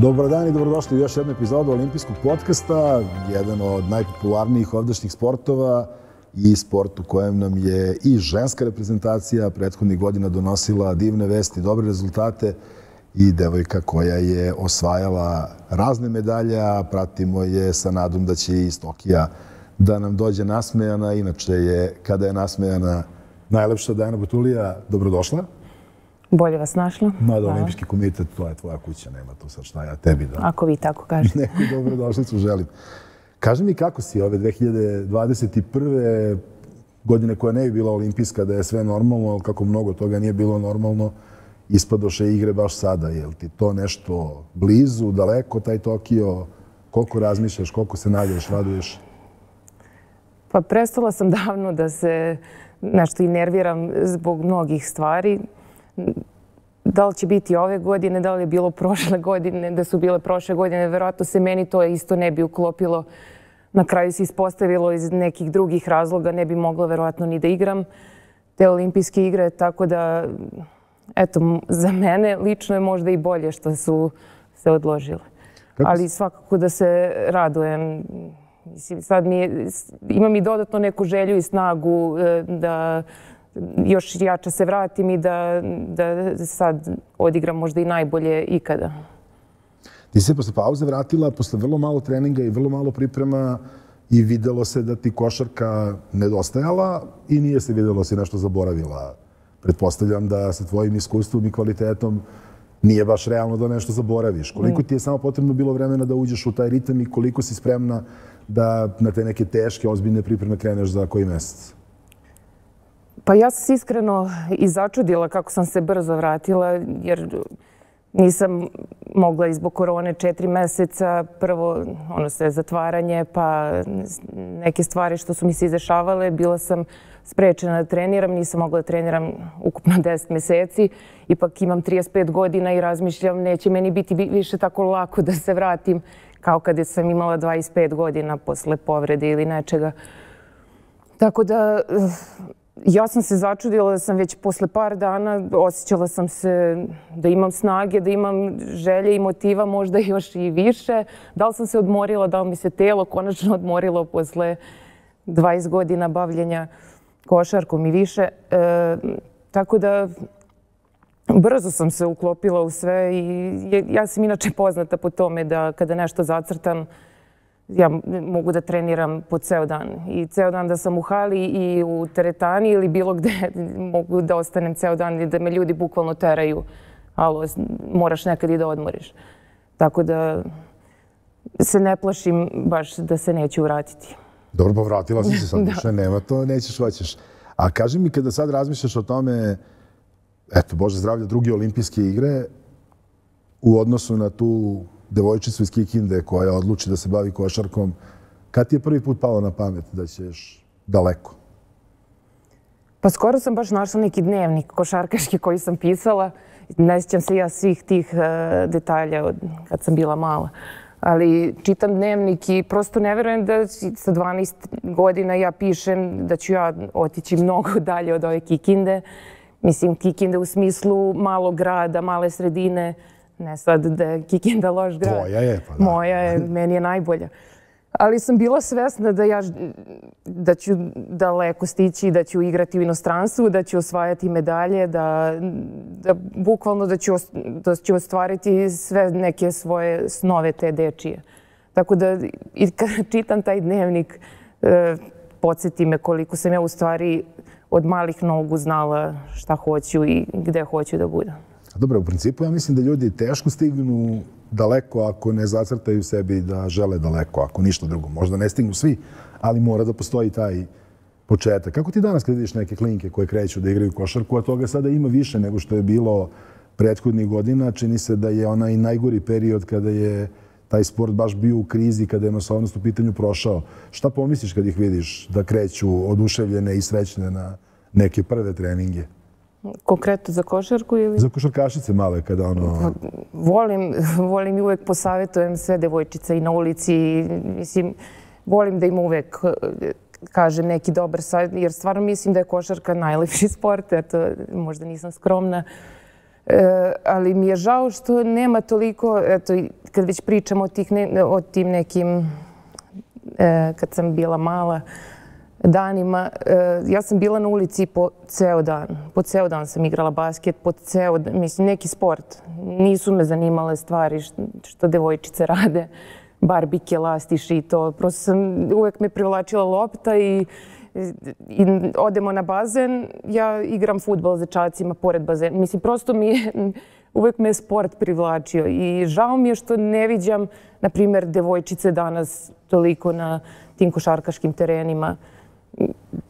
Dobar dan i dobrodošli u još jednu epizodu olimpijskog podcasta, jedan od najpopularnijih ovdašnjih sportova i sport u kojem nam je i ženska reprezentacija prethodnih godina donosila divne vesti, dobre rezultate i devojka koja je osvajala razne medalje, a pratimo je sa nadom da će iz Tokija da nam dođe nasmejana. Inače je, kada je nasmejana, najlepša Dajana Butulija, dobrodošla. Bolje vas našla. Mada olimpijski komitet, to je tvoja kuća, nema to sad šta ja tebi da... Ako vi tako kažete. Neku dobrodošlicu želim. Kaži mi kako si ove 2021. godine koja ne bi bila olimpijska, da je sve normalno, ali kako mnogo toga nije bilo normalno, ispadoše igre baš sada. Je li ti to nešto blizu, daleko, taj Tokio? Koliko razmišljaš, koliko se nadješ, raduješ? Pa prestala sam davno da se nešto i nerviram zbog mnogih stvari. Da li će biti ove godine, da li je bilo prošle godine, da su bile prošle godine, verovatno se meni to isto ne bi uklopilo. Na kraju se ispostavilo iz nekih drugih razloga, ne bi mogla verovatno ni da igram te olimpijske igre, tako da, eto, za mene lično je možda i bolje što su se odložile. Kako Ali svakako da se radujem. Mislim, sad mi je, imam i dodatno neku želju i snagu e, da još jače se vratim i da, da sad odigram možda i najbolje ikada. Ti se posle pauze vratila, posle vrlo malo treninga i vrlo malo priprema i videlo se da ti košarka nedostajala i nije se videlo da si nešto zaboravila. Pretpostavljam da sa tvojim iskustvom i kvalitetom nije baš realno da nešto zaboraviš. Koliko ti je samo potrebno bilo vremena da uđeš u taj ritam i koliko si spremna da na te neke teške, ozbiljne pripreme kreneš za koji mesec? Pa ja sam iskreno i začudila kako sam se brzo vratila, jer nisam mogla izbog korone četiri meseca. Prvo, ono sve zatvaranje, pa neke stvari što su mi se izdešavale. Bila sam sprečena da treniram, nisam mogla da treniram ukupno 10 meseci. Ipak imam 35 godina i razmišljam, neće meni biti više tako lako da se vratim kao kada sam imala 25 godina posle povrede ili nečega. Tako da Ja sam se začudila da sam već posle par dana osjećala sam se da imam snage, da imam želje i motiva možda još i više. Da li sam se odmorila, da li mi se telo konačno odmorilo posle 20 godina bavljenja košarkom i više. E, tako da brzo sam se uklopila u sve i ja sam inače poznata po tome da kada nešto zacrtam, ja mogu da treniram po ceo dan. I ceo dan da sam u hali i u teretani ili bilo gde mogu da ostanem ceo dan i da me ljudi bukvalno teraju. Alo, moraš nekad i da odmoriš. Tako da se ne plašim baš da se neću vratiti. Dobro, pa vratila si se sad, da. više nema to, nećeš, hoćeš. A kaži mi, kada sad razmišljaš o tome, eto, Bože zdravlja, druge olimpijske igre, u odnosu na tu devojčicu iz Kikinde koja odluči da se bavi košarkom, kad ti je prvi put palo na pamet da ćeš daleko? Pa skoro sam baš našla neki dnevnik košarkaški koji sam pisala. Ne sjećam se ja svih tih uh, detalja od kad sam bila mala. Ali čitam dnevnik i prosto ne verujem da sa 12 godina ja pišem da ću ja otići mnogo dalje od ove Kikinde. Mislim, Kikinde u smislu malog grada, male sredine, Ne sad da je Kikinda loš grad. Tvoja je, pa da. Moja je, meni je najbolja. Ali sam bila svesna da ja da ću daleko stići, da ću igrati u inostranstvu, da ću osvajati medalje, da, da bukvalno da ću, da ću ostvariti sve neke svoje snove te dečije. Tako da i kad čitam taj dnevnik, e, podsjeti me koliko sam ja u stvari od malih nogu znala šta hoću i gde hoću da budem. Dobro, u principu ja mislim da ljudi teško stignu daleko ako ne zacrtaju sebi da žele daleko, ako ništa drugo. Možda ne stignu svi, ali mora da postoji taj početak. Kako ti danas kad vidiš neke klinike koje kreću da igraju košarku, a toga sada ima više nego što je bilo prethodnih godina, čini se da je onaj najgori period kada je taj sport baš bio u krizi, kada je masovnost u pitanju prošao. Šta pomisliš kad ih vidiš da kreću oduševljene i srećne na neke prve treninge? Konkretno za košarku ili? Za košarkašice male kada ono... Pa, volim, volim i uvek posavetujem sve devojčice i na ulici. Mislim, volim da im uvek eh, kažem neki dobar savjet, jer stvarno mislim da je košarka najlepši sport, eto, možda nisam skromna. E, ali mi je žao što nema toliko, eto, kad već pričamo o, tih ne, o tim nekim, e, kad sam bila mala, danima, e, ja sam bila na ulici po ceo dan. Po ceo dan sam igrala basket, po ceo, mislim, neki sport. Nisu me zanimale stvari što, devojčice rade, barbike, lastiši i to. Prosto sam, uvek me privlačila lopta i i odemo na bazen, ja igram futbol za čacima pored bazena. Mislim, prosto mi je, uvek me je sport privlačio i žao mi je što ne viđam, na primjer, devojčice danas toliko na tim košarkaškim terenima.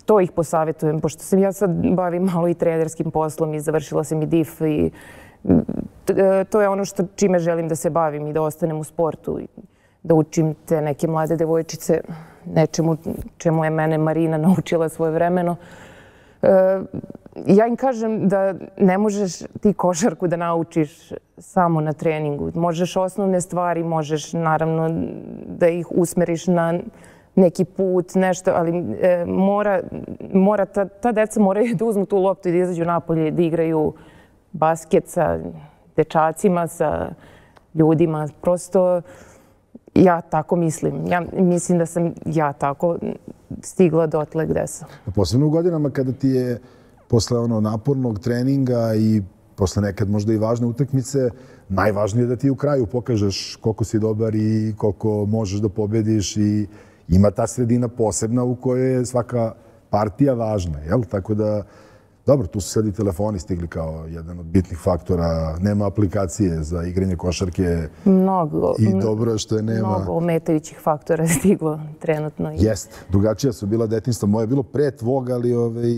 To ih posavetujem, pošto sam ja sad bavim malo i trenerskim poslom i završila sam i DIF i to je ono što čime želim da se bavim i da ostanem u sportu i da učim te neke mlade devojčice nečemu čemu je mene Marina naučila svoje vremeno. E, ja im kažem da ne možeš ti košarku da naučiš samo na treningu. Možeš osnovne stvari, možeš naravno da ih usmeriš na neki put, nešto, ali e, mora, mora ta, ta deca moraju da uzmu tu loptu i da izađu napolje, da igraju basket sa dečacima, sa ljudima. Prosto Ja tako mislim. Ja mislim da sam ja tako stigla dotle gde sam. Posebno u godinama kada ti je posle ono napornog treninga i posle nekad možda i važne utakmice, najvažnije je da ti u kraju pokažeš koliko si dobar i koliko možeš da pobediš i ima ta sredina posebna u kojoj je svaka partija važna, jel? Tako da Dobro, tu su sad i telefoni stigli kao jedan od bitnih faktora. Nema aplikacije za igranje košarke. Mnogo. I dobro što je nema. Mnogo ometajućih faktora stiglo trenutno. Jest. Drugačija su bila detinstva. Moje je bilo pre tvog, ali ove, ovaj,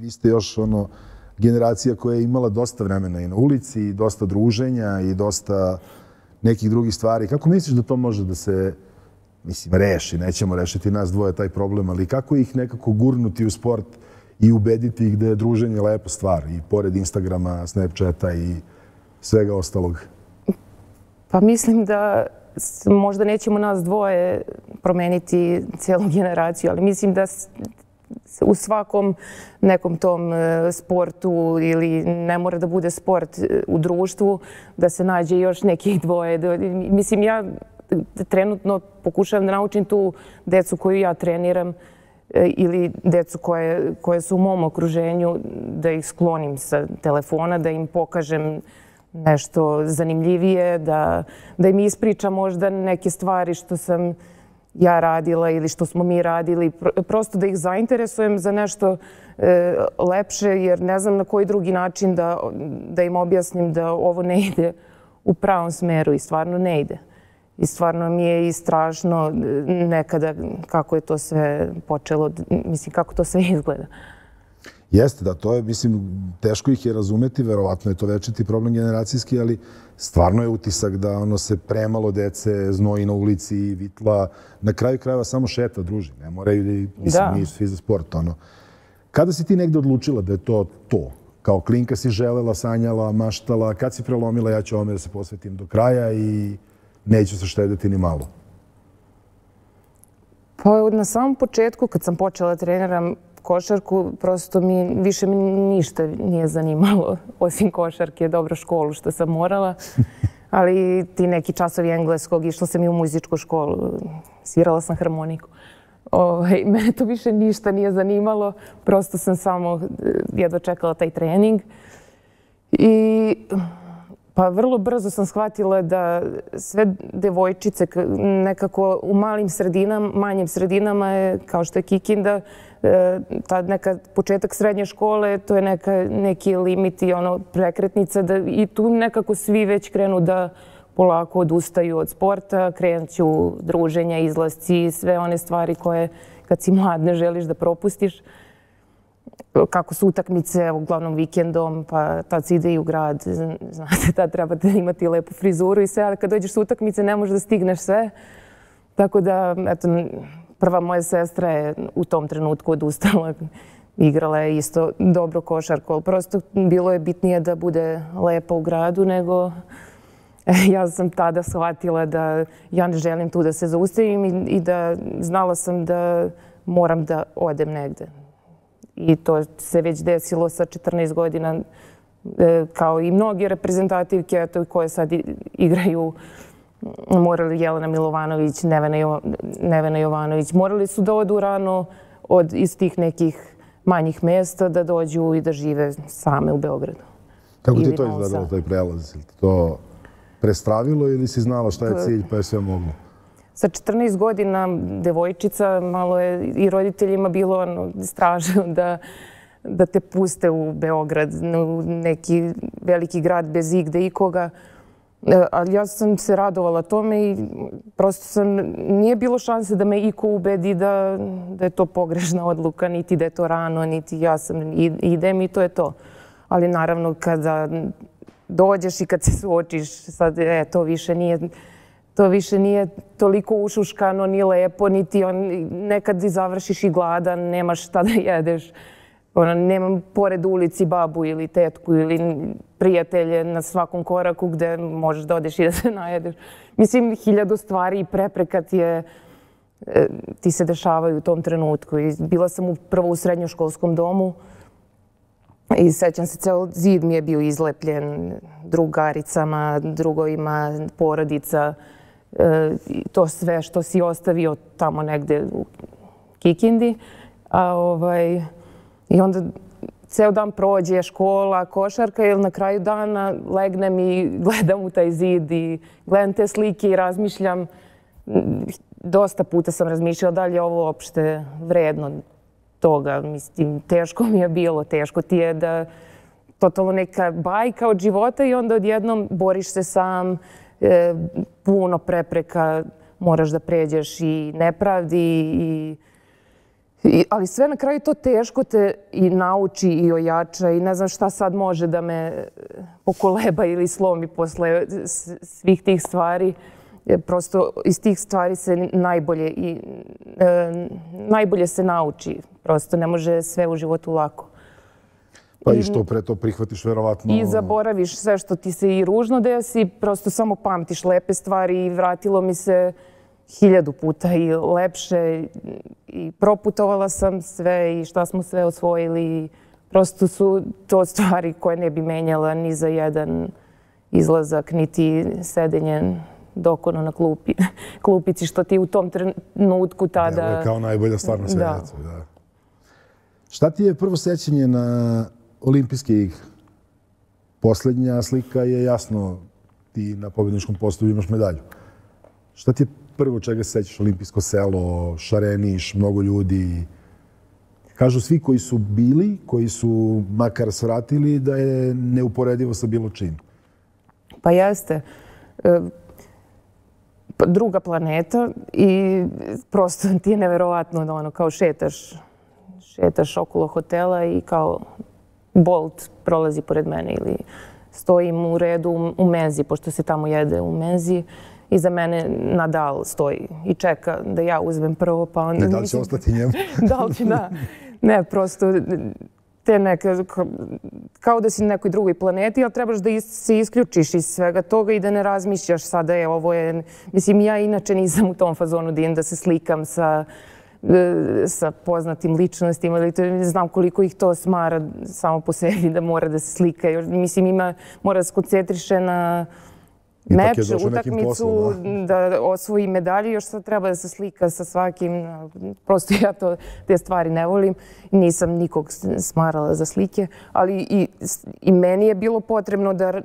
vi ste još ono generacija koja je imala dosta vremena i na ulici, i dosta druženja i dosta nekih drugih stvari. Kako misliš da to može da se mislim, reši? Nećemo rešiti nas dvoje taj problem, ali kako ih nekako gurnuti u sport – i ubediti ih da je druženje lepa stvar i pored Instagrama, Snapchata i svega ostalog? Pa mislim da možda nećemo nas dvoje promeniti cijelu generaciju, ali mislim da u svakom nekom tom e, sportu ili ne mora da bude sport e, u društvu, da se nađe još nekih dvoje. Mislim, ja trenutno pokušavam da naučim tu decu koju ja treniram, E, ili decu koje, koje su u mom okruženju, da ih sklonim sa telefona, da im pokažem nešto zanimljivije, da, da im ispričam možda neke stvari što sam ja radila ili što smo mi radili, prosto da ih zainteresujem za nešto e, lepše, jer ne znam na koji drugi način da, da im objasnim da ovo ne ide u pravom smeru i stvarno ne ide. I stvarno mi je i strašno nekada kako je to sve počelo, mislim kako to sve izgleda. Jeste, da, to je, mislim, teško ih je razumeti, verovatno je to večiti problem generacijski, ali stvarno je utisak da ono se premalo dece znoji na ulici, vitla, na kraju krajeva samo šeta, druži, ne moraju da, mislim, da. nisu svi za sport, ono. Kada si ti negde odlučila da je to to? Kao klinka si želela, sanjala, maštala, kad si prelomila, ja ću ovome da se posvetim do kraja i neću se štediti ni malo? Pa na samom početku, kad sam počela da treniram košarku, prosto mi više mi ništa nije zanimalo, osim košarke, dobro školu što sam morala. Ali ti neki časovi engleskog, išla sam i u muzičku školu, svirala sam harmoniku. Ovaj, mene to više ništa nije zanimalo, prosto sam samo eh, jedva čekala taj trening. I Pa vrlo brzo sam shvatila da sve devojčice nekako u malim sredinama, manjim sredinama je, kao što je Kikinda, e, ta neka početak srednje škole, to je neka, neki limit i ono prekretnica da i tu nekako svi već krenu da polako odustaju od sporta, krenuću druženja, izlasci, sve one stvari koje kad si mlad ne želiš da propustiš kako su utakmice uglavnom vikendom, pa tad se ide i u grad, znate, tad trebate imati lepu frizuru i sve, ali kad dođeš s utakmice ne možeš da stigneš sve. Tako da, eto, prva moja sestra je u tom trenutku odustala. Igrala je isto dobro košarku, ali prosto bilo je bitnije da bude lepa u gradu nego ja sam tada shvatila da ja ne želim tu da se zaustavim i, i da znala sam da moram da odem negde i to se već desilo sa 14 godina e, kao i mnoge reprezentativke koje sad igraju morali Jelena Milovanović, Nevena, jo, Nevena Jovanović, morali su da odu rano od iz tih nekih manjih mesta da dođu i da žive same u Beogradu. Kako ti to izgledalo, taj prelaz? To prestravilo ili si znala šta je cilj pa je sve moglo? Sa 14 godina devojčica, malo je i roditeljima bilo ono, stražno da, da te puste u Beograd, u neki veliki grad bez igde ikoga. E, ali ja sam se radovala tome i prosto sam, nije bilo šanse da me iko ubedi da, da je to pogrešna odluka, niti da je to rano, niti ja sam idem i to je to. Ali naravno kada dođeš i kad se suočiš, sad e, to više nije to više nije toliko ušuškano, ni lepo, niti on, nekad i završiš i gladan, nemaš šta da jedeš. Ono, nemam pored ulici babu ili tetku ili prijatelje na svakom koraku gde možeš da odeš i da se najedeš. Mislim, hiljadu stvari i prepreka ti je e, ti se dešavaju u tom trenutku. I bila sam prvo u srednjoškolskom domu i sećam se, ceo zid mi je bio izlepljen drugaricama, drugovima, porodica. To sve što si ostavio tamo negde u Kikindi. A ovaj, I onda ceo dan prođe škola, košarka ili na kraju dana legnem i gledam u taj zid i gledam te slike i razmišljam. Dosta puta sam razmišljala da li je ovo uopšte vredno toga. Mislim, teško mi je bilo, teško ti je da totalno neka bajka od života i onda odjednom boriš se sam, e, puno prepreka moraš da pređeš i nepravdi i I, ali sve na kraju to teško te i nauči i ojača i ne znam šta sad može da me pokoleba ili slomi posle svih tih stvari. Prosto iz tih stvari se najbolje i e, najbolje se nauči. Prosto ne može sve u životu lako. Pa i, što pre to prihvatiš verovatno... I zaboraviš sve što ti se i ružno desi, prosto samo pamtiš lepe stvari i vratilo mi se hiljadu puta i lepše i proputovala sam sve i šta smo sve osvojili. Prosto su to stvari koje ne bi menjala ni za jedan izlazak, niti sedenje dokono na klupi, klupici, što ti u tom trenutku tada... Evo je kao najbolja stvar na svijetu. Da. da. Šta ti je prvo sećanje na olimpijske igre? Poslednja slika je jasno, ti na pobjedničkom postoju imaš medalju. Šta ti je prvo čega se sećaš, olimpijsko selo, Šareniš, mnogo ljudi. Kažu svi koji su bili, koji su makar svratili, da je neuporedivo sa bilo čim. Pa jeste. E, pa druga planeta i prosto ti je neverovatno da ono kao šetaš, šetaš okolo hotela i kao Bolt prolazi pored mene ili stojim u redu u menzi, pošto se tamo jede u menzi iza mene Nadal stoji i čeka da ja uzmem prvo, pa onda... I da li će ostati njemu? da li će, da. Ne, prosto te neke, kao da si na nekoj drugoj planeti, ali trebaš da se isključiš iz svega toga i da ne razmišljaš sada je ovo je... Mislim, ja inače nisam u tom fazonu da da se slikam sa sa poznatim ličnostima, ali to, znam koliko ih to smara samo po sebi da mora da se slika. Mislim, ima, mora da se koncentriše na meč, utakmicu, da. da osvoji medalje, još sad treba da se slika sa svakim. Prosto ja to, te stvari ne volim. Nisam nikog smarala za slike, ali i, i meni je bilo potrebno da,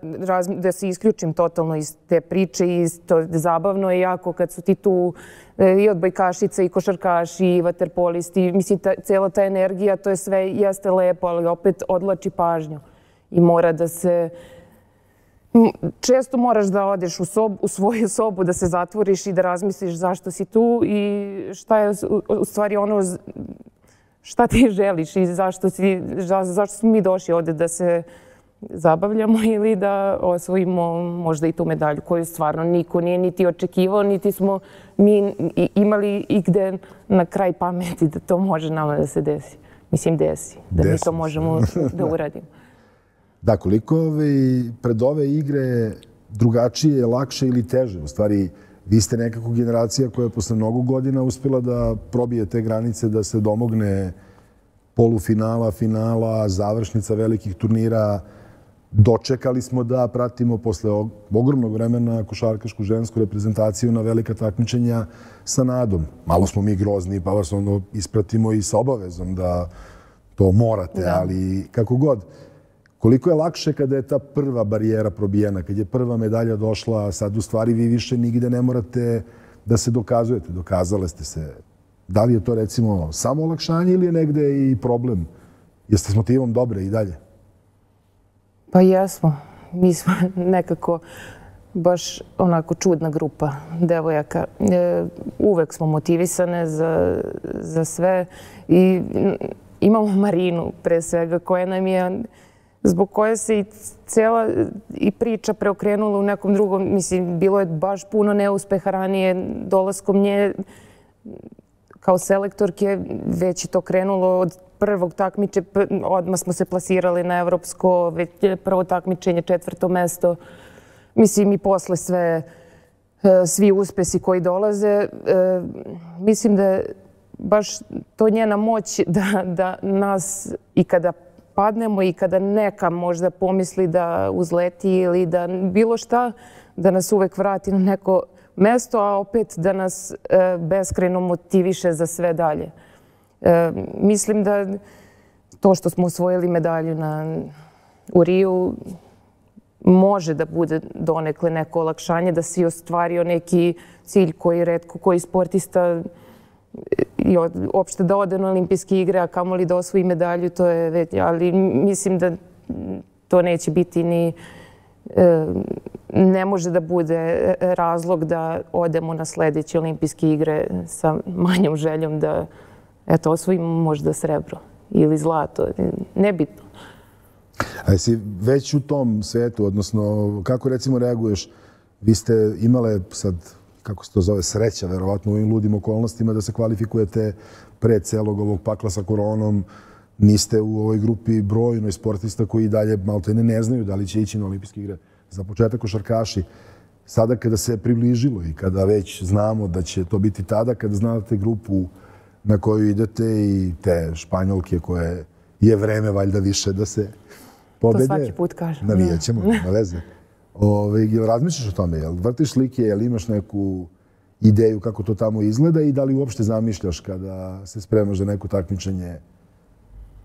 da se isključim totalno iz te priče i to zabavno je jako kad su ti tu e, i odbojkašice i košarkaši i vaterpolisti. Mislim, ta, cela ta energija, to je sve, jeste lepo, ali opet odlači pažnju i mora da se često moraš da odeš u, sob, u svoju sobu, da se zatvoriš i da razmisliš zašto si tu i šta je u stvari ono šta ti želiš i zašto, si, za, zašto smo mi došli ovde da se zabavljamo ili da osvojimo možda i tu medalju koju stvarno niko nije niti očekivao, niti smo mi imali i gde na kraj pameti da to može nama da se desi. Mislim, desi. Da desi mi to možemo da uradimo. Da, koliko ove, pred ove igre drugačije, lakše ili teže? U stvari, vi ste nekako generacija koja je posle mnogo godina uspjela da probije te granice, da se domogne polufinala, finala, završnica velikih turnira. dočekali smo da pratimo posle ogromnog vremena košarkašku žensku reprezentaciju na velika takmičenja sa nadom. Malo smo mi grozni, pa vas ono ispratimo i sa obavezom da to morate, da. ali kako god. Koliko je lakše kada je ta prva barijera probijena, kad je prva medalja došla, sad u stvari vi više nigde ne morate da se dokazujete. Dokazale ste se. Da li je to recimo samo olakšanje ili je negde i problem? Jeste s motivom dobre i dalje? Pa jesmo. Mi smo nekako baš onako čudna grupa devojaka. E, uvek smo motivisane za, za sve i imamo Marinu pre svega koja nam je zbog koje se i cela i priča preokrenula u nekom drugom, mislim, bilo je baš puno neuspeha ranije dolaskom nje kao selektorke, već je to krenulo od prvog takmiče, odmah smo se plasirali na evropsko, već prvo takmičenje, četvrto mesto. Mislim i posle sve, e, svi uspesi koji dolaze, e, mislim da baš to njena moć da, da nas i kada padnemo i kada neka možda pomisli da uzleti ili da bilo šta, da nas uvek vrati na neko mesto, a opet da nas e, beskreno motiviše za sve dalje. E, mislim da to što smo osvojili medalju na, u Riju može da bude donekle neko olakšanje, da si ostvario neki cilj koji redko koji sportista i uopšte da ode na olimpijske igre, a kamoli da osvoji medalju, to je već, ali mislim da to neće biti ni e, ne može da bude razlog da odemo na sledeće olimpijske igre sa manjom željom da eto, osvojimo možda srebro ili zlato, nebitno. A jesi već u tom svetu, odnosno kako recimo reaguješ, vi ste imale sad kako se to zove, sreća, verovatno u ovim ludim okolnostima da se kvalifikujete pre celog ovog pakla sa koronom. Niste u ovoj grupi brojnoj sportista koji dalje malte ne, ne znaju da li će ići na olimpijske igre. Za početak košarkaši. Sada kada se približilo i kada već znamo da će to biti tada, kada znate grupu na koju idete i te španjolke koje je vreme valjda više da se pobede. To svaki put kažem. Navijat ćemo, na veze. Ove, jel razmišljaš o tome? Jel vrtiš slike, jel imaš neku ideju kako to tamo izgleda i da li uopšte zamišljaš kada se spremaš za neko takmičenje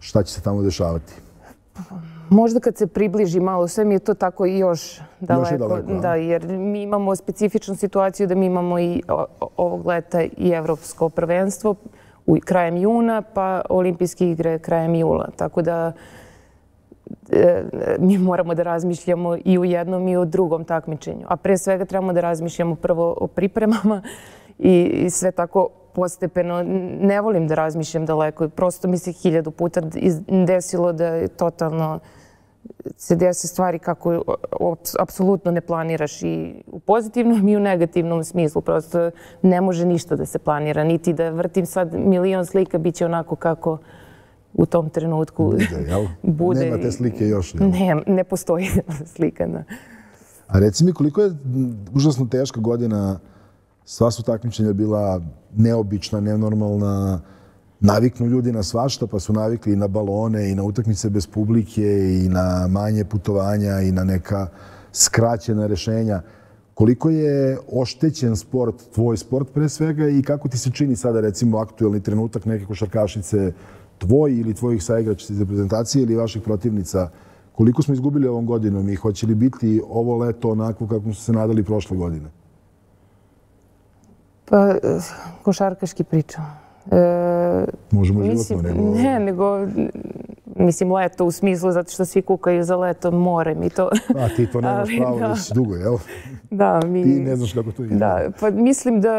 šta će se tamo dešavati? Možda kad se približi malo, sve mi je to tako i još daleko. Još je daleko, da, jer mi imamo specifičnu situaciju da mi imamo i ovog leta i evropsko prvenstvo u krajem juna, pa olimpijske igre krajem jula. Tako da mi moramo da razmišljamo i u jednom i u drugom takmičenju. A pre svega trebamo da razmišljamo prvo o pripremama i, sve tako postepeno. Ne volim da razmišljam daleko. Prosto mi se hiljadu puta desilo da je totalno se desi stvari kako apsolutno ne planiraš i u pozitivnom i u negativnom smislu. Prosto ne može ništa da se planira. Niti da vrtim sad milion slika, bit će onako kako u tom trenutku bude. Jel? bude. Nema te slike još. Jel? Ne, ne postoji slika. Da. A reci mi koliko je užasno teška godina, sva su takmičenja bila neobična, nenormalna, naviknu ljudi na svašta, pa su navikli i na balone, i na utakmice bez publike, i na manje putovanja, i na neka skraćena rešenja. Koliko je oštećen sport, tvoj sport pre svega, i kako ti se čini sada, recimo, aktuelni trenutak neke košarkašice tvoj ili tvojih saigrača iz reprezentacije ili vaših protivnica, koliko smo izgubili ovom godinom i hoće li biti ovo leto onako kako smo se nadali prošle godine? Pa, košarkaški pričam. E, Možemo životno, nego... Ne, nego, mislim, leto u smislu zato što svi kukaju za leto, more mi to. A ti to nemaš pravo da. već dugo, jel? Da, mi... Ti ne znaš kako to ide. Da, pa mislim da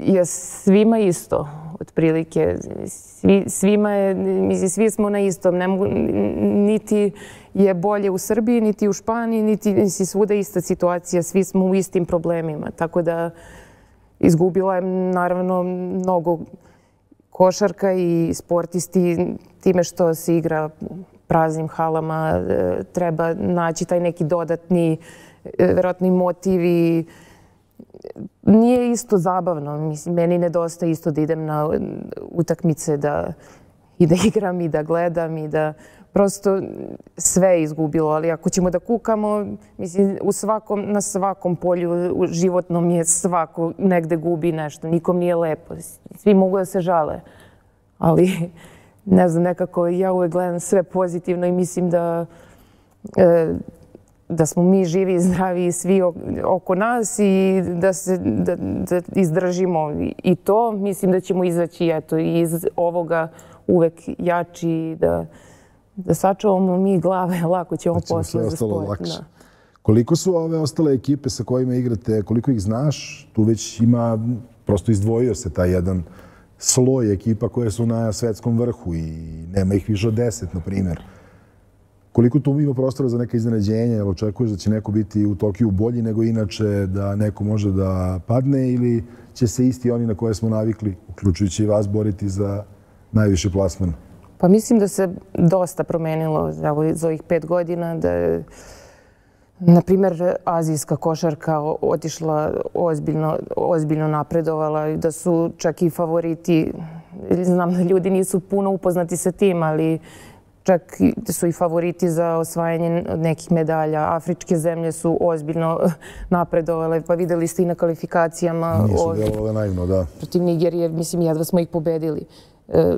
je svima isto otprilike. Svi, svima je, mislim, svi smo na istom. Ne mogu, niti je bolje u Srbiji, niti u Španiji, niti mislim, svuda ista situacija. Svi smo u istim problemima. Tako da izgubila je naravno mnogo košarka i sportisti time što se igra praznim halama e, treba naći taj neki dodatni e, verovatni motiv i nije isto zabavno. Mislim, meni nedostaje isto da idem na utakmice da, i da igram i da gledam i da prosto sve je izgubilo, ali ako ćemo da kukamo, mislim, u svakom, na svakom polju u životnom je svako negde gubi nešto, nikom nije lepo, svi mogu da se žale, ali ne znam, nekako ja uvek gledam sve pozitivno i mislim da e, da smo mi živi i zdravi svi oko nas i da se da, da izdržimo i to. Mislim da ćemo izaći eto, iz ovoga uvek jači da, da sačuvamo mi glave, lako ćemo da posle za sport. Da. Koliko su ove ostale ekipe sa kojima igrate, koliko ih znaš? Tu već ima, prosto izdvojio se taj jedan sloj ekipa koje su na svetskom vrhu i nema ih više od deset, na primjer. Koliko tu ima prostora za neke iznenađenja? Jel očekuješ da će neko biti u Tokiju bolji nego inače, da neko može da padne ili će se isti oni na koje smo navikli, uključujući i vas, boriti za najviše plasmana? Pa mislim da se dosta promenilo za ovih pet godina, da Na primjer, azijska košarka otišla ozbiljno, ozbiljno napredovala i da su čak i favoriti, znam da ljudi nisu puno upoznati sa tim, ali čak su i favoriti za osvajanje nekih medalja. Afričke zemlje su ozbiljno napredovale, pa videli ste i na kvalifikacijama. Nisu djelovale naivno, da. Protiv Nigerije, mislim, jedva smo ih pobedili. E,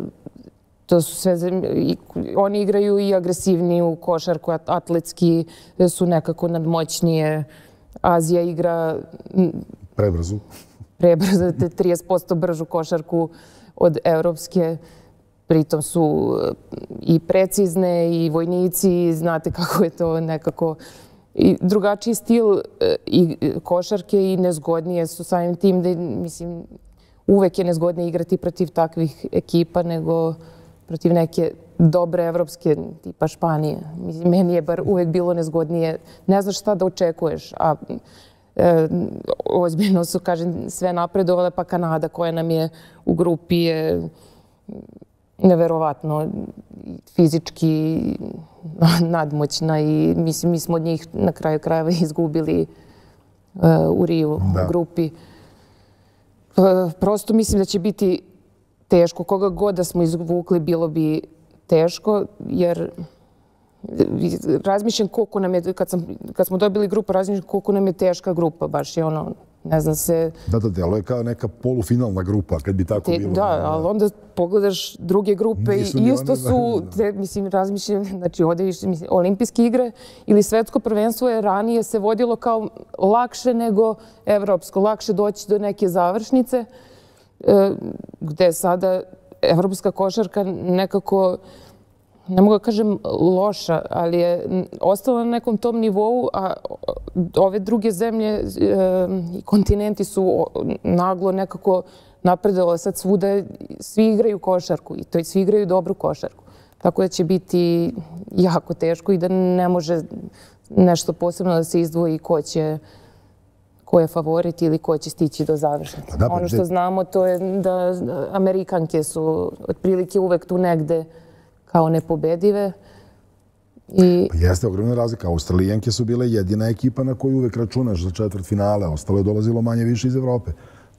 to su sve zemlje, oni igraju i agresivniju košarku, atletski su nekako nadmoćnije. Azija igra... Prebrzu. Prebrzu, 30% bržu košarku od evropske pritom su e, i precizne i vojnici znate kako je to nekako i drugačiji stil e, i košarke i nezgodnije su samim tim da mislim uvek je nezgodnije igrati protiv takvih ekipa nego protiv neke dobre evropske tipa Španije. Mislim, meni je bar uvek bilo nezgodnije. Ne znaš šta da očekuješ, a e, ozbiljno su, kažem, sve napredovale, pa Kanada koja nam je u grupi je neverovatno fizički nadmoćna i mislim, mi smo od njih na kraju krajeva izgubili uh, u Riju da. u grupi. Uh, prosto mislim da će biti teško. Koga god da smo izvukli, bilo bi teško, jer razmišljam koliko nam je, kad, sam, kad smo dobili grupu, razmišljam koliko nam je teška grupa, baš je ono, ne znam se... Da, da, delo je kao neka polufinalna grupa, kad bi tako te, bilo. Da, ali onda pogledaš druge grupe i isto su, te, mislim, razmišljam, znači ovde više, mislim, olimpijske igre ili svetsko prvenstvo je ranije se vodilo kao lakše nego evropsko, lakše doći do neke završnice, e, gde sada evropska košarka nekako ne mogu da kažem loša, ali je ostala na nekom tom nivou, a ove druge zemlje i kontinenti su naglo nekako napredovali. Sad svuda svi igraju košarku i to i svi igraju dobru košarku. Tako da će biti jako teško i da ne može nešto posebno da se izdvoji ko će ko je favorit ili ko će stići do završnice. Pa ono što znamo to je da Amerikanke su otprilike uvek tu negde kao nepobedive. I... Pa jeste ogromna razlika. Australijanke su bile jedina ekipa na koju uvek računaš za četvrt finale. Ostalo je dolazilo manje više iz Evrope.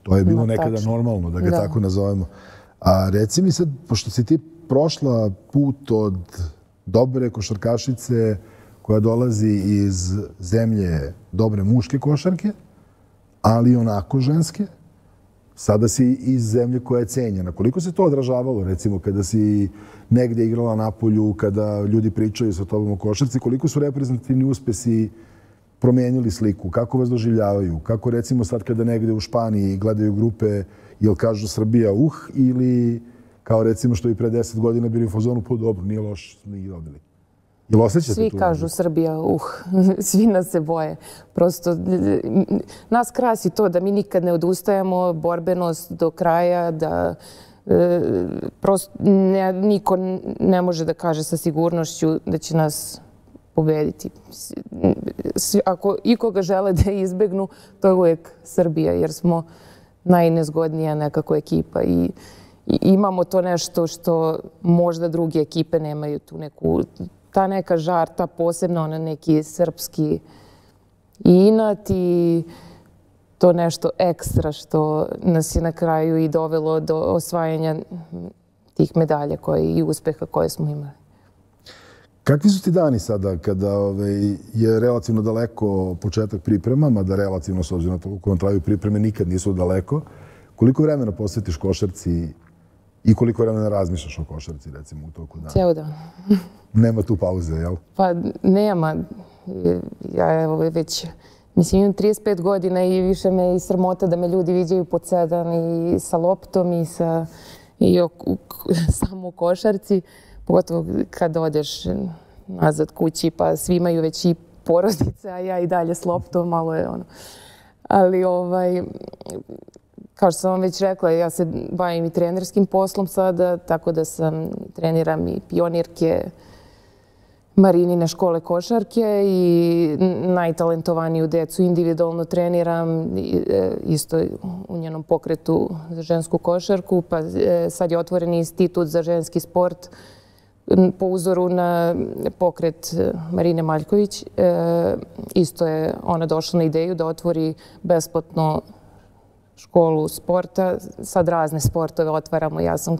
To je bilo no, nekada tačno. normalno, da ga da. tako nazovemo. A reci mi sad, pošto si ti prošla put od dobre košarkašice koja dolazi iz zemlje dobre muške košarke, ali onako ženske, Sada si iz zemlje koja je cenjena. Koliko se to odražavalo, recimo, kada si negdje igrala na polju, kada ljudi pričaju sa tobom o košarci, koliko su reprezentativni uspesi promijenili sliku? Kako vas doživljavaju? Kako, recimo, sad kada negdje u Španiji gledaju grupe, jel kažu Srbija uh, ili kao, recimo, što i pre deset godina bili u fazonu, po dobro, nije loš, nije dobili. Jel osjećate Svi kažu Srbija, uh, svi nas se boje. Prosto, nas krasi to da mi nikad ne odustajemo, borbenost do kraja, da e, prosto ne, niko ne može da kaže sa sigurnošću da će nas pobediti. Ako ikoga žele da izbegnu, to je uvijek Srbija, jer smo najnezgodnija nekako ekipa i imamo to nešto što možda druge ekipe nemaju tu neku ta neka žarta, posebno ona neki srpski inat i to nešto ekstra što nas je na kraju i dovelo do osvajanja tih medalja koje, i uspeha koje smo imali. Kakvi su ti dani sada kada ovaj, je relativno daleko početak priprema, mada relativno s obzirom na to koliko vam traju pripreme nikad nisu daleko. Koliko vremena posvetiš košarci i koliko vremena razmišljaš o košarci recimo u toku dana? Cijelo dan. Nema tu pauze, jel? Pa nema. Ja evo već, mislim imam 35 godina i više me i sramota da me ljudi viđaju pod sedam i sa loptom i sa i o, samo u košarci. Pogotovo kad odeš nazad kući pa svi imaju već i porodice, a ja i dalje s loptom, malo je ono. Ali ovaj, kao što sam vam već rekla, ja se bavim i trenerskim poslom sada, tako da sam treniram i pionirke Marinine škole košarke i najtalentovaniju decu individualno treniram e, isto u njenom pokretu za žensku košarku. Pa e, sad je otvoren institut za ženski sport po uzoru na pokret e, Marine Maljković. Isto je ona došla na ideju da otvori besplatno školu sporta. Sad razne sportove otvaramo. Ja sam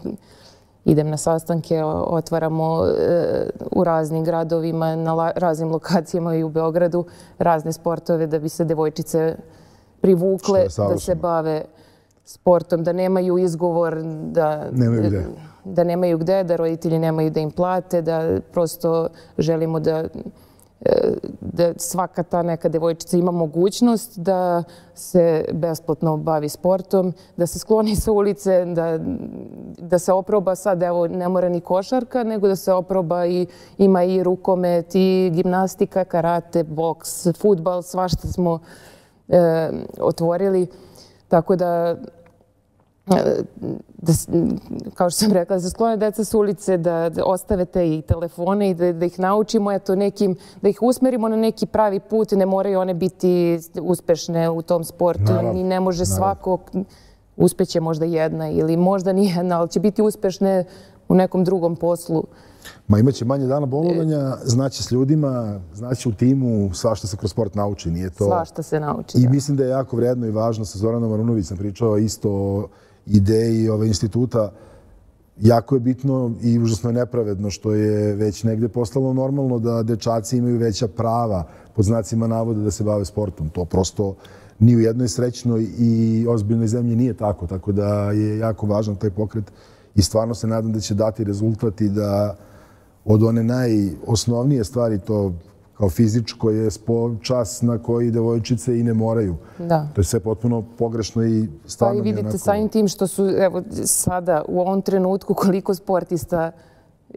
idem na sastanke, otvaramo e, u raznim gradovima, na raznim lokacijama i u Beogradu razne sportove da bi se devojčice privukle da se bave sportom, da nemaju izgovor da nemaju gde. da nemaju gde, da roditelji nemaju da im plate, da prosto želimo da da svaka ta neka devojčica ima mogućnost da se besplatno bavi sportom, da se skloni sa ulice, da, da se oproba sad, evo, ne mora ni košarka, nego da se oproba i ima i rukomet, i gimnastika, karate, boks, futbal, svašta smo e, otvorili. Tako da da, kao što sam rekla, da se sklone deca s ulice, da, da ostave te i telefone i da, da ih naučimo, eto, nekim, da ih usmerimo na neki pravi put. Ne moraju one biti uspešne u tom sportu. Naravno, Ni ne može naravno. svako, uspeće možda jedna ili možda nijedna, ali će biti uspešne u nekom drugom poslu. Ma imaće manje dana bolovanja, znaće s ljudima, znaće u timu, svašta se kroz sport nauči, nije to... Svašta se nauči, I da. mislim da je jako vredno i važno, sa Zoranom Arunović sam pričao isto ideji ove instituta, jako je bitno i užasno je nepravedno što je već negde postalo normalno da dečaci imaju veća prava pod znacima navoda da se bave sportom. To prosto ni u jednoj srećnoj i ozbiljnoj zemlji nije tako, tako da je jako važan taj pokret i stvarno se nadam da će dati rezultat i da od one najosnovnije stvari, to kao fizičko je čas na koji devojčice i ne moraju. Da. To je sve potpuno pogrešno i stvarno Pa i vidite samim tim što su, evo, sada u ovom trenutku koliko sportista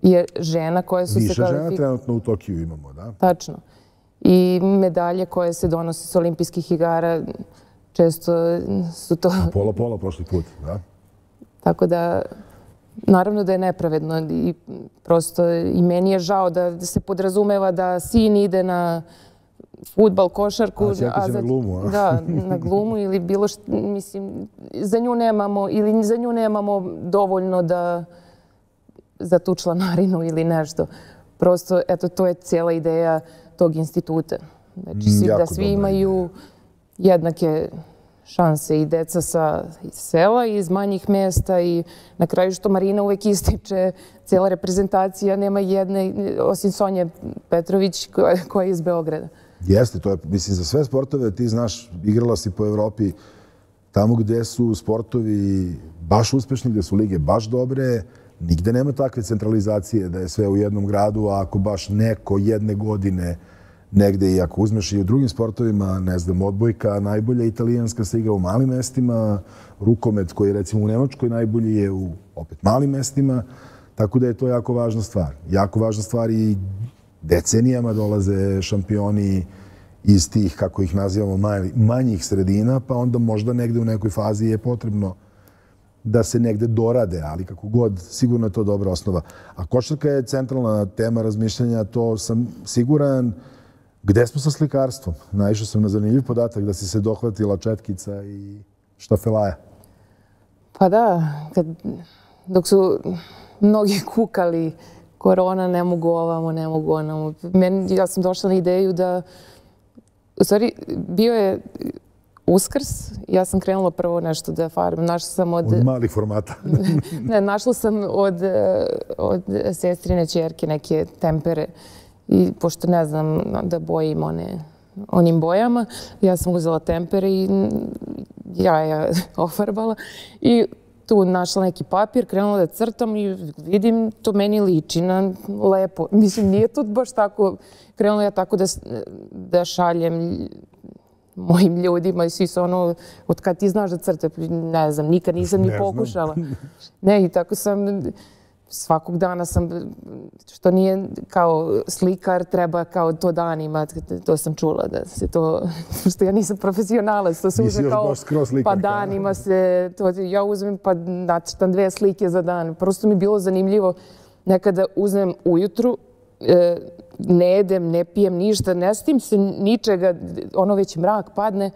je žena koje su Više se... Više žena trenutno u Tokiju imamo, da. Tačno. I medalje koje se donose s olimpijskih igara često su to... Pola, pola prošli put, da. Tako da Naravno da je nepravedno i prosto i meni je žao da se podrazumeva da sin ide na futbal, košarku. A, a za, na glumu, a? Da, na glumu ili bilo što, mislim, za nju nemamo, ili za nju nemamo dovoljno da za tu članarinu ili nešto. Prosto, eto, to je cijela ideja tog instituta. Znači, svi, da svi imaju jednake šanse i deca sa sela i iz manjih mesta i na kraju što Marina uvek ističe, cijela reprezentacija nema jedne, osim Sonje Petrović koja je iz Beograda. Jeste, to je, mislim, za sve sportove ti znaš, igrala si po Evropi tamo gde su sportovi baš uspešni, gde su lige baš dobre, nigde nema takve centralizacije da je sve u jednom gradu, a ako baš neko jedne godine negde i ako uzmeš i u drugim sportovima, ne znam, odbojka, najbolja italijanska se igra u malim mestima, rukomet koji je recimo u Nemačkoj najbolji je u opet malim mestima, tako da je to jako važna stvar. Jako važna stvar i decenijama dolaze šampioni iz tih, kako ih nazivamo, manjih sredina, pa onda možda negde u nekoj fazi je potrebno da se negde dorade, ali kako god, sigurno je to dobra osnova. A košarka je centralna tema razmišljanja, to sam siguran, Gde smo sa slikarstvom? Naišao sam na zanimljiv podatak da si se dohvatila četkica i štafelaja. Pa da, kad, dok su mnogi kukali korona, ne mogu ovamo, ne mogu onamo. Meni, ja sam došla na ideju da, u stvari, bio je Uskrs, ja sam krenula prvo nešto da farbam. Našla sam od... Od malih formata. ne, našla sam od, od sestrine čerke neke tempere i pošto ne znam da bojim one onim bojama, ja sam uzela tempere i ja je ofarbala i tu našla neki papir, krenula da crtam i vidim to meni liči na lepo. Mislim, nije to baš tako, krenula ja tako da, da šaljem mojim ljudima i svi su ono, od kad ti znaš da crte, ne znam, nikad nisam ni pokušala. Ne, i tako sam, svakog dana sam, što nije kao slikar, treba kao to danima, to sam čula da se to, što ja nisam profesionalac, to se uze kao, pa danima se, to, ja uzmem pa nacrtam dve slike za dan. Prosto mi bilo zanimljivo nekada uzmem ujutru, e, ne jedem, ne pijem ništa, ne stim se ničega, ono već mrak padne,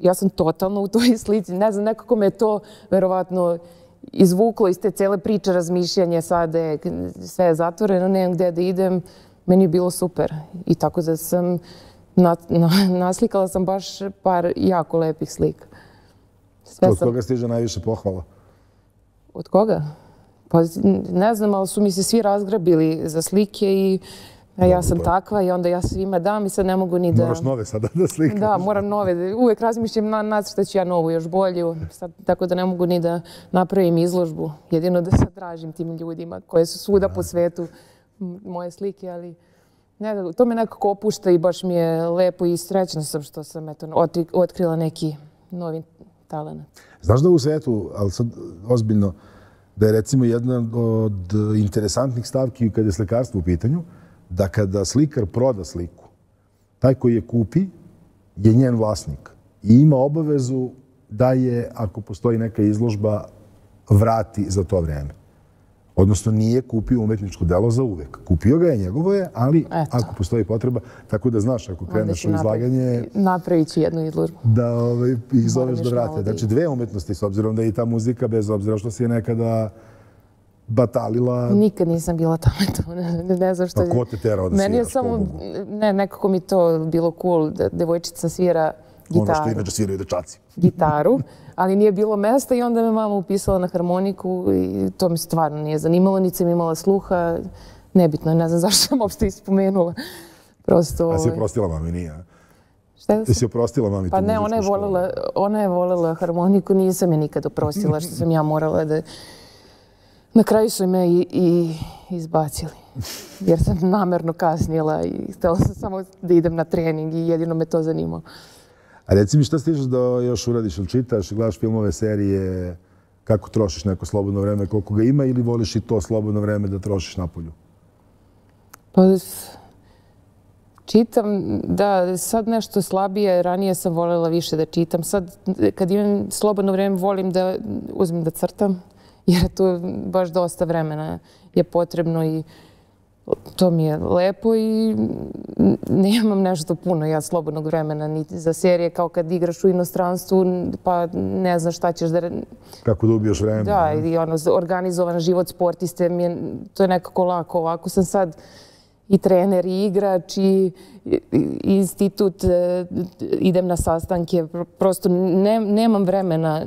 ja sam totalno u toj slici, ne znam, nekako me to verovatno izvuklo iz te cele priče razmišljanje sada je sve je zatvoreno, nemam gde da idem, meni je bilo super. I tako da sam na, na, naslikala sam baš par jako lepih slika. Sve od sam... koga stiže najviše pohvala? Od koga? Pa ne znam, ali su mi se svi razgrabili za slike i A ja sam takva i onda ja svima dam i sad ne mogu ni da... Moraš nove sada da slikaš. Da, moram nove. Uvek razmišljam na nacrtaću ja novu, još bolju. Sad, tako da ne mogu ni da napravim izložbu. Jedino da sad tražim tim ljudima koje su svuda po svetu moje slike, ali... Ne, to me nekako opušta i baš mi je lepo i srećna sam što sam eto, otkrila neki novi talent. Znaš da u svetu, ali sad ozbiljno, da je recimo jedna od interesantnih stavki kada je slikarstvo u pitanju, da kada slikar proda sliku, taj koji je kupi je njen vlasnik i ima obavezu da je, ako postoji neka izložba, vrati za to vreme. Odnosno, nije kupio umetničko delo za uvek. Kupio ga je, njegovo je, ali Eto. ako postoji potreba, tako da znaš, ako kreneš u izlaganje... Napravit ću jednu izložbu. Da ovaj, ih zoveš da vrate. Znači, dve umetnosti, s obzirom da je i ta muzika, bez obzira što si je nekada batalila? Nikad nisam bila talentovana, ne, znam što... A ko te terao da Meni je samo, ne, nekako mi to bilo cool da devojčica svira gitaru. Ono što inače sviraju dečaci. Gitaru, ali nije bilo mesta i onda me mama upisala na harmoniku i to mi stvarno nije zanimalo, niti sam imala sluha. Nebitno, ne znam zašto sam uopšte ispomenula. Prosto... A si ovaj- oprostila mami, nije? Šta je? si oprostila mami Pa ne, ona je, volela, ona je volela harmoniku, nisam je nikad oprostila što sam ja morala da Na kraju su me i, i izbacili. Jer sam namerno kasnila i htjela sam samo da idem na trening i jedino me to zanimalo. A reci mi šta stižeš da još uradiš? Ili čitaš, gledaš filmove, serije? Kako trošiš neko slobodno vreme? Koliko ga ima ili voliš i to slobodno vreme da trošiš na polju? Pa, čitam, da, sad nešto slabije. Ranije sam voljela više da čitam. Sad, kad imam slobodno vreme, volim da uzmem da crtam jer to baš dosta vremena je potrebno i to mi je lepo i nemam nešto puno ja slobodnog vremena ni za serije kao kad igraš u inostranstvu pa ne znaš šta ćeš da... Kako da ubiješ vreme. Da, i ono, organizovan život sportiste mi je, to je nekako lako. Ovako sam sad i trener i igrač i institut, e, idem na sastanke, prosto ne, nemam vremena,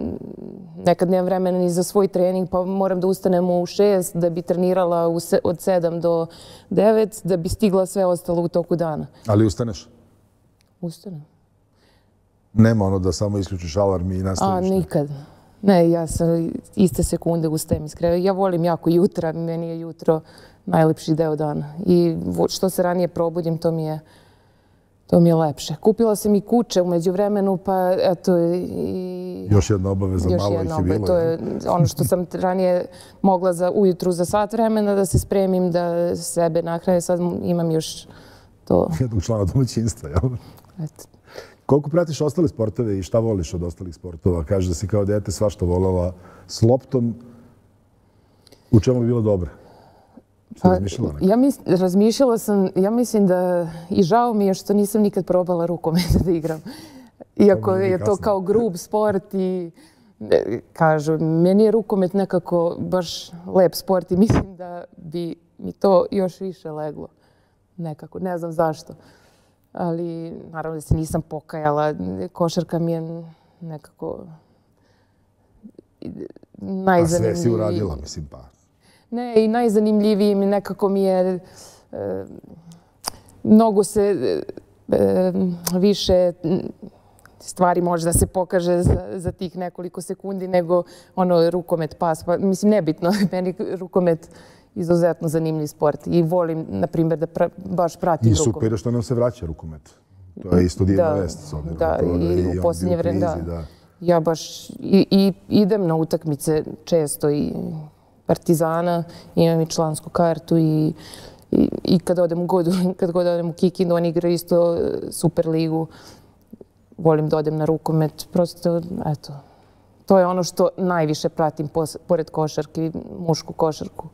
nekad nemam vremena ni za svoj trening, pa moram da ustanem u šest, da bi trenirala u se, od sedam do devet, da bi stigla sve ostalo u toku dana. Ali ustaneš? Ustanem. Nema ono da samo isključiš alarm i nastaviš? A, nikad. Ne, ja sam iste sekunde ustajem iz kreva. Ja volim jako jutra, meni je jutro najlepši deo dana. I što se ranije probudim, to mi je to mi je lepše. Kupila sam i kuće umeđu vremenu, pa eto i... Još jedna obaveza, još malo ih je bilo. To je ono što sam ranije mogla za ujutru za sat vremena da se spremim, da sebe nahrane. Sad imam još to... Jednog člana domaćinstva, jel? Eto. Koliko pratiš ostale sportove i šta voliš od ostalih sportova? Kaže da si kao dete svašta voljela s loptom. U čemu bi bilo dobro? Pa, ja mis, razmišljala sam, ja mislim da i žao mi je što nisam nikad probala rukomet da igram. Iako je to kao grub sport i e, kažu, meni je rukomet nekako baš lep sport i mislim da bi mi to još više leglo. Nekako, ne znam zašto. Ali naravno da se nisam pokajala. Košarka mi je nekako najzanimljiviji. A sve si uradila, mislim, pa. Ne, i najzanimljiviji mi nekako mi je e, mnogo se e, više stvari može da se pokaže za, za tih nekoliko sekundi nego ono rukomet pas. Pa, mislim, nebitno. Meni rukomet izuzetno zanimljiv sport i volim, na primjer, da pra, baš pratim I rukomet. super je što nam se vraća rukomet. To je isto divna Da, vest. da, to i je u posljednje vreme, krizi, da. Ja baš i, i idem na utakmice često i Partizana, imam i člansku kartu i, i, i kad odem u god, kad god odem u Kikindu, oni igraju isto e, Super ligu. Volim da odem na rukomet, prosto, eto, to je ono što najviše pratim pos, pored košarke, mušku košarku.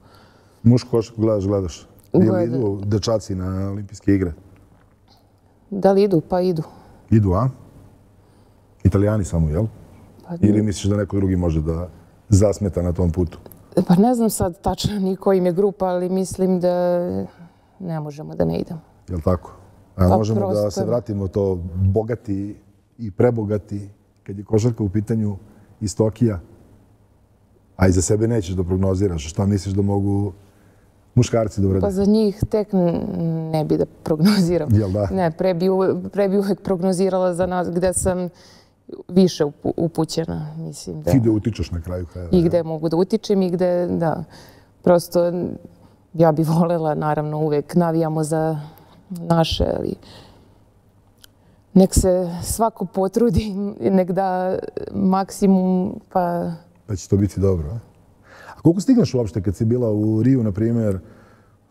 Mušku košarku gledaš, gledaš. Ili Gledam. idu dečaci na olimpijske igre? Da li idu? Pa idu. Idu, a? Italijani samo, jel? Pa, Ili misliš da neko drugi može da zasmeta na tom putu? Pa ne znam sad tačno ni kojim je grupa, ali mislim da ne možemo da ne idemo. Jel tako? A Pa možemo da se vratimo to bogati i prebogati kad je košarka u pitanju iz Tokija. A i za sebe nećeš da prognoziraš. Šta misliš da mogu muškarci da urade? Pa za njih tek ne bi da prognoziram. Jel da? Ne, pre bi, pre bi uvek prognozirala za nas gde sam više upu- upućena, mislim da. Ti da utičeš na kraju krajeva. I gde mogu da utičem i gde, da. Prosto ja bi volela, naravno, uvek navijamo za naše, ali nek se svako potrudi, nek da maksimum, pa Da će to biti dobro. A, a koliko stigneš uopšte kad si bila u Riju, na primjer,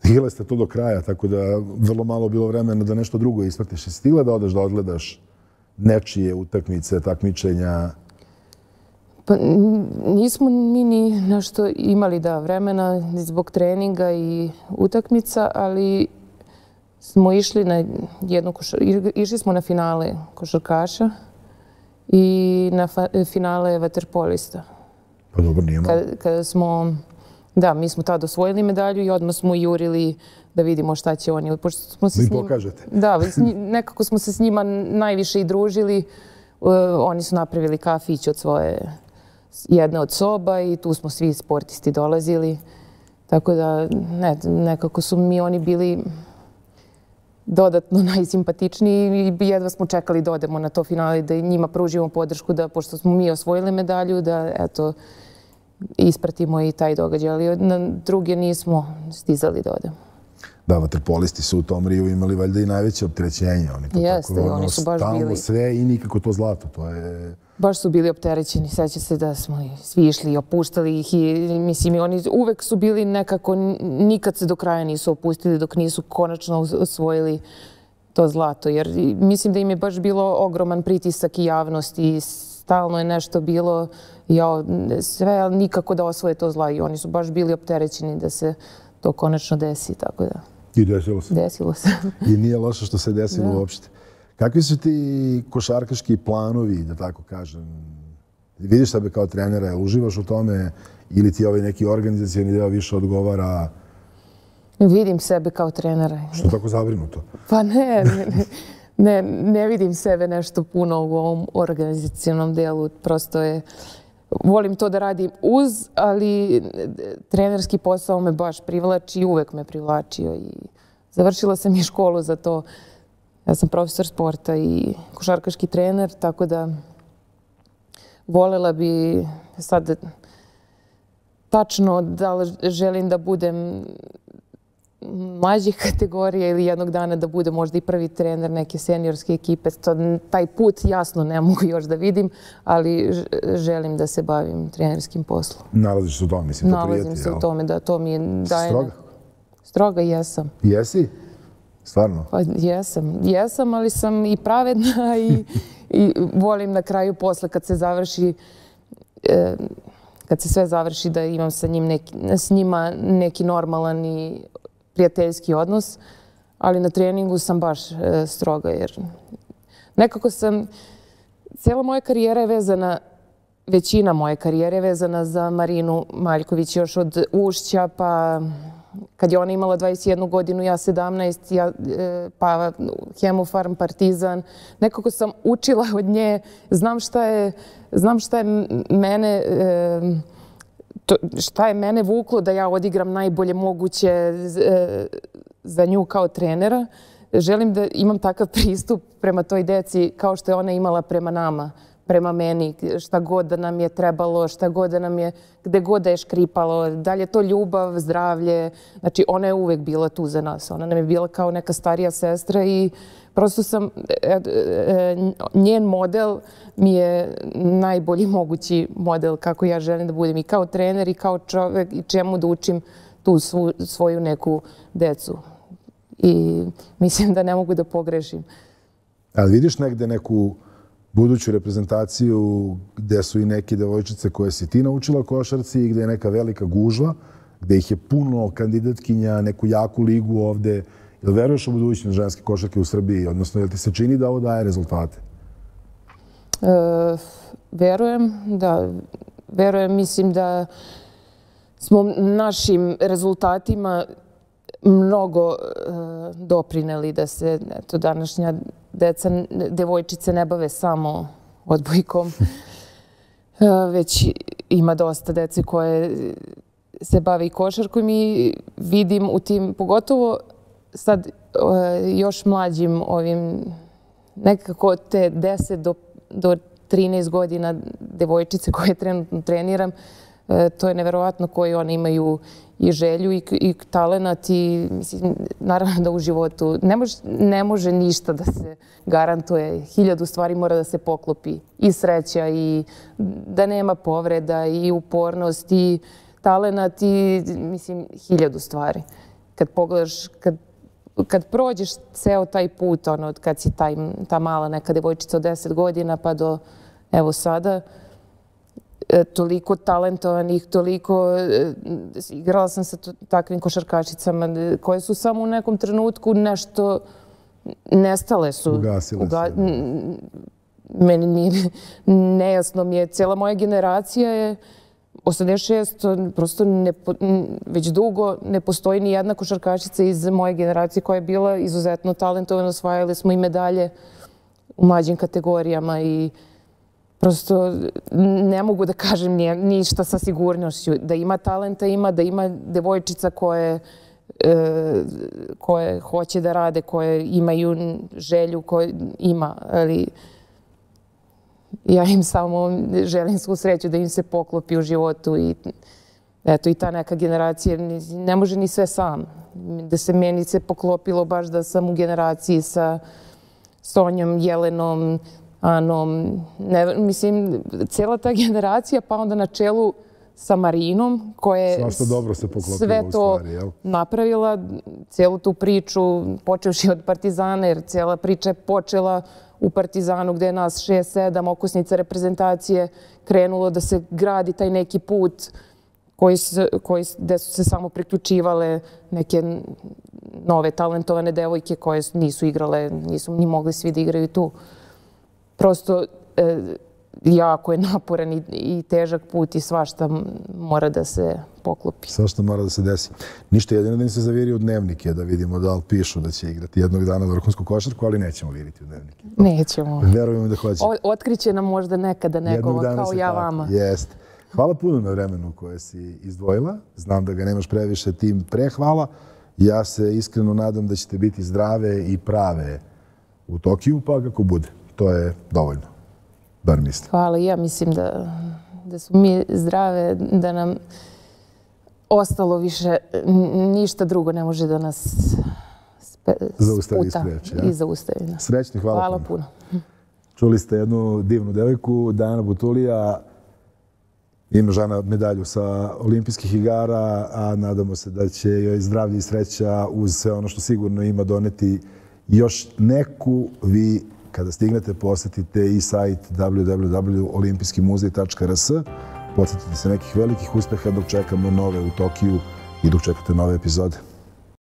igrali ste to do kraja, tako da vrlo malo bilo vremena da nešto drugo ispratiš. Jesi stigla da odeš da odgledaš nečije utakmice, takmičenja? Pa nismo mi ni nešto imali da vremena zbog treninga i utakmica, ali smo išli na jednu košar... išli smo na finale košarkaša i na fa- finale vaterpolista. Pa dobro, nije malo. Kada, kada smo, da, mi smo tada osvojili medalju i odmah smo jurili da vidimo šta će oni. Pošto smo se Vi s njim- pokažete. Da, nekako smo se s njima najviše i družili. Uh, oni su napravili kafić od svoje jedne od soba i tu smo svi sportisti dolazili. Tako da, ne, nekako su mi oni bili dodatno najsimpatičniji i jedva smo čekali da odemo na to finale, da njima pružimo podršku, da pošto smo mi osvojili medalju, da eto, ispratimo i taj događaj, ali na druge nismo stizali da odemo. Da, vaterpolisti su u tom Riju imali valjda i najveće opterećenje. Oni to Jeste, tako, oni su baš bili- sve i nikako to zlato. To je... Baš su bili opterećeni, seća se da smo svi išli i opuštali ih i mislim i oni uvek su bili nekako, nikad se do kraja nisu opustili dok nisu konačno os- osvojili to zlato. Jer mislim da im je baš bilo ogroman pritisak i javnost i stalno je nešto bilo ja, sve, ali nikako da osvoje to zla i oni su baš bili opterećeni da se to konačno desi, tako da I desilo se. desilo se. I nije loše što se desilo Da. uopšte. Kakvi su ti košarkaški planovi, da tako kažem? Vidiš sebe kao trenera, uživaš u tome ili ti ovaj neki organizacijani deo više odgovara? Vidim sebe kao trenera. Što tako zabrinuto? Pa ne, ne, ne, ne vidim sebe nešto puno u ovom organizacijonom delu. Prosto je, volim to da radim uz, ali trenerski posao me baš privlači i uvek me privlačio. I završila sam i školu za to. Ja sam profesor sporta i košarkaški trener, tako da volela bi sad tačno da li želim da budem mlađih kategorija ili jednog dana da bude možda i prvi trener neke seniorske ekipe. To, taj put jasno ne mogu još da vidim, ali želim da se bavim trenerskim poslom. Nalaziš se u tome, mislim, to Nalazim prijeti, se jel? u tome da to mi je daje... Stroga? Stroga jesam. Jesi? Stvarno? Pa jesam. Jesam, ali sam i pravedna i, i volim na kraju posle kad se završi e, kad se sve završi da imam sa, njim neki, s njima neki normalan i prijateljski odnos, ali na treningu sam baš e, stroga jer nekako sam, cijela moja karijera je vezana, većina moje karijere je vezana za Marinu Maljković još od Ušća, pa kad je ona imala 21 godinu, ja 17, ja, e, pa Hemofarm, Partizan. Nekako sam učila od nje, znam šta je, znam šta je mene, e, to, šta je mene vuklo da ja odigram najbolje moguće e, za nju kao trenera. Želim da imam takav pristup prema toj deci kao što je ona imala prema nama prema meni, šta god da nam je trebalo, šta god da nam je, gde god da je škripalo, da li je to ljubav, zdravlje, znači ona je uvek bila tu za nas. Ona nam je bila kao neka starija sestra i prosto sam, e, e, njen model mi je najbolji mogući model kako ja želim da budem i kao trener i kao čovek i čemu da učim tu svu, svoju neku decu. I mislim da ne mogu da pogrešim. Ali vidiš negde neku buduću reprezentaciju gde su i neke devojčice koje si ti naučila košarci i gde je neka velika gužva, gde ih je puno kandidatkinja, neku jaku ligu ovde. Jel veruješ u budućnost ženske košarke u Srbiji? Odnosno, jel ti se čini da ovo daje rezultate? E, verujem, da. Verujem, mislim da smo našim rezultatima mnogo e, doprineli da se eto, današnja deca, devojčice ne bave samo odbojkom, e, već ima dosta dece koje se bave i košarkom i vidim u tim, pogotovo sad e, još mlađim ovim nekako te 10 do, do 13 godina devojčice koje trenutno treniram, e, to je neverovatno koji oni imaju i želju i, i talenat i mislim, naravno da u životu ne može, ne može ništa da se garantuje. Hiljadu stvari mora da se poklopi. I sreća i da nema povreda i upornost i talenat i mislim hiljadu stvari. Kad pogledaš, kad kad prođeš ceo taj put, ono, kad si taj, ta mala neka devojčica od 10 godina pa do evo sada, E, toliko talentovanih, toliko... E, igrala sam sa takvim košarkačicama koje su samo u nekom trenutku nešto nestale su. Ugasile Uga... se. Meni nije nejasno mi je. Cijela moja generacija je 86, prosto ne, već dugo ne postoji ni jedna košarkačica iz moje generacije koja je bila izuzetno talentovana. Osvajali smo i medalje u mlađim kategorijama i prosto ne mogu da kažem ništa sa sigurnošću. Da ima talenta, ima, da ima devojčica koje e, koje hoće da rade, koje imaju želju, koje ima, ali ja im samo želim svu sreću da im se poklopi u životu i eto i ta neka generacija ne može ni sve sam. Da se meni se poklopilo baš da sam u generaciji sa Sonjom, Jelenom, Ano, ne, mislim, cijela ta generacija, pa onda na čelu sa Marinom, koja je sve to stvari, jel? napravila, cijelu tu priču, počevši od Partizana, jer cijela priča je počela u Partizanu gdje je nas 6-7 okosnica reprezentacije krenulo da se gradi taj neki put koji su, koji, gde su se samo priključivale neke nove talentovane devojke koje nisu igrale, nisu ni mogli svi da igraju tu. Prosto e, jako je naporan i, i težak put i svašta mora da se poklopi. Svašta mora da se desi. Ništa jedino da im se zaviri u dnevnike, da vidimo da li pišu da će igrati jednog dana vrhunsku košarku, ali nećemo viriti u dnevnike. Nećemo. Verujemo da hoće. O, otkriće nam možda nekada nekoga kao ja tako. vama. Jeste. Hvala puno na vremenu koje si izdvojila. Znam da ga nemaš previše, tim pre hvala. Ja se iskreno nadam da ćete biti zdrave i prave u Tokiju, pa kako bude to je dovoljno. Bar mislim. Hvala. Ja mislim da, da su mi zdrave, da nam ostalo više ništa drugo ne može da nas spe, zaustavi spreči. Ja? I zaustavi. Da. Srećni, hvala, hvala puno. puno. Čuli ste jednu divnu devojku, Dana Butulija, ima žena medalju sa olimpijskih igara, a nadamo se da će joj zdravlje i sreća uz sve ono što sigurno ima doneti još neku vi kada stignete, posetite i sajt www.olimpijskimuzej.rs. Podsjetite se nekih velikih uspeha dok čekamo nove u Tokiju i dok čekate nove epizode.